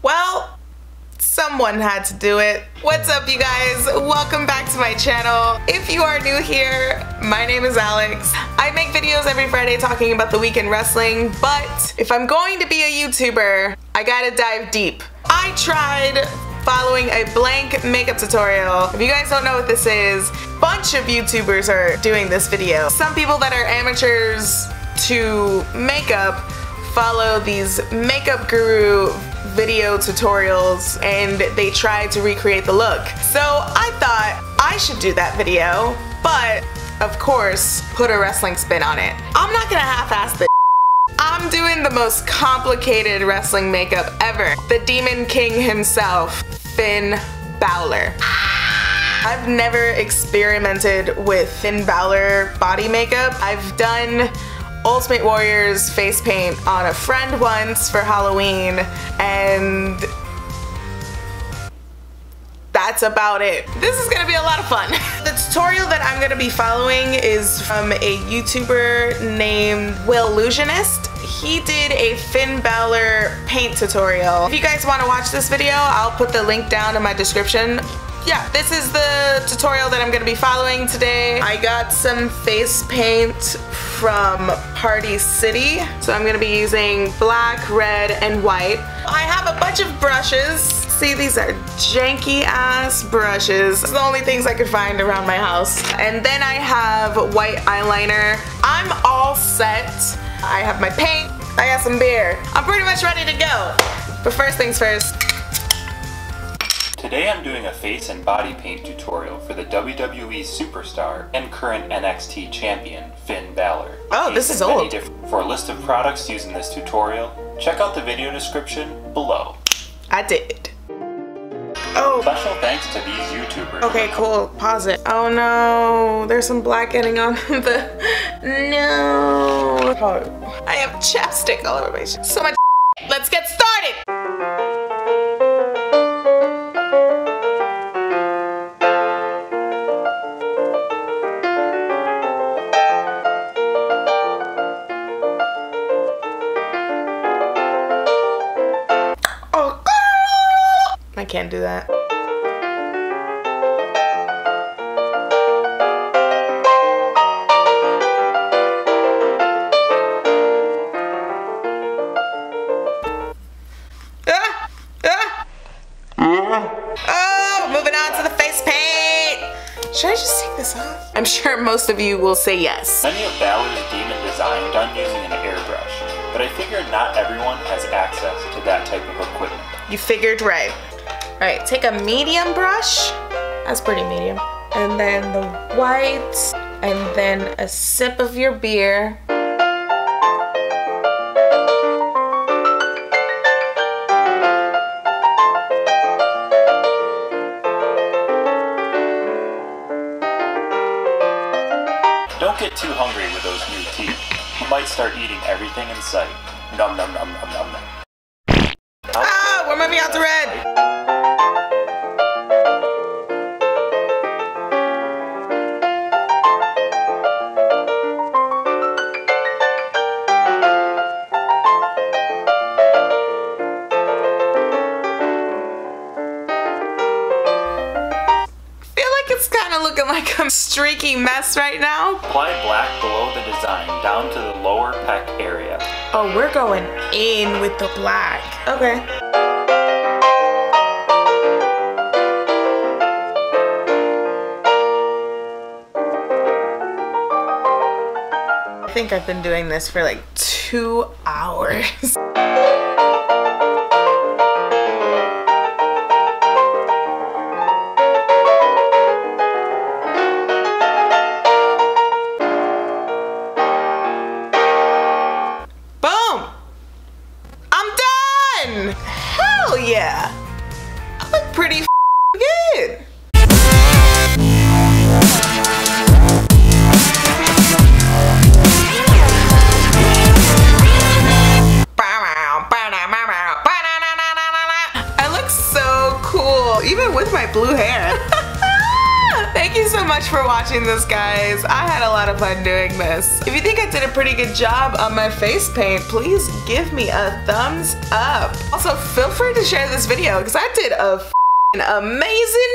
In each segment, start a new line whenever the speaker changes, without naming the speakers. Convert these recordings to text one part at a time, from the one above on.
Well, someone had to do it. What's up you guys? Welcome back to my channel. If you are new here, my name is Alex. I make videos every Friday talking about the week in wrestling, but if I'm going to be a YouTuber, I gotta dive deep. I tried following a blank makeup tutorial. If you guys don't know what this is, bunch of YouTubers are doing this video. Some people that are amateurs to makeup follow these makeup guru video tutorials and they try to recreate the look. So I thought I should do that video, but of course, put a wrestling spin on it. I'm not gonna half-ass this I'm doing the most complicated wrestling makeup ever. The Demon King himself, Finn Balor. I've never experimented with Finn Balor body makeup. I've done Ultimate Warrior's face paint on a friend once for Halloween and that's about it. This is gonna be a lot of fun. the tutorial that I'm gonna be following is from a YouTuber named willusionist. He did a Finn Balor paint tutorial. If you guys wanna watch this video, I'll put the link down in my description yeah, this is the tutorial that I'm gonna be following today. I got some face paint from Party City. So I'm gonna be using black, red, and white. I have a bunch of brushes. See, these are janky ass brushes. It's the only things I could find around my house. And then I have white eyeliner. I'm all set. I have my paint. I got some beer. I'm pretty much ready to go. But first things first,
Today I'm doing a face and body paint tutorial for the WWE superstar and current NXT champion, Finn Balor.
Oh, this is old.
For a list of products used in this tutorial, check out the video description below.
I did. Oh.
Special thanks to these YouTubers.
Okay, cool. Pause it. Oh no, there's some black getting on the. No. Oh. I have chapstick all over my. So much. Let's get started. Can't do that. Ah! Ah! Oh, moving on to the face paint. Should I just take this off? I'm sure most of you will say yes.
Many of Balor's demon design done using an airbrush, but I figured not everyone has access to that type of equipment.
You figured right. All right, take a medium brush. That's pretty medium. And then the white, and then a sip of your beer.
Don't get too hungry with those new teeth. You might start eating everything in sight. Num num num num num num.
Ah, we're moving out to red. Looking like a streaky mess right now.
Apply black below the design down to the lower pec area.
Oh, we're going in with the black. Okay. I think I've been doing this for like two hours. yeah. I look pretty good. I look so cool, even with my blue hair. Thank you so much for watching this, guys. I had a lot of fun doing this. If you think I did a pretty good job on my face paint, please give me a thumbs up. Also, feel free to share this video because I did a amazing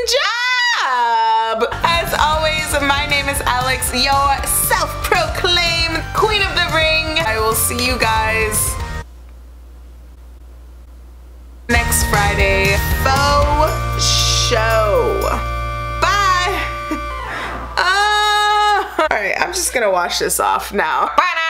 job. As always, my name is Alex, your self-proclaimed queen of the ring. I will see you guys next Friday. Faux just gonna wash this off now. Bye now.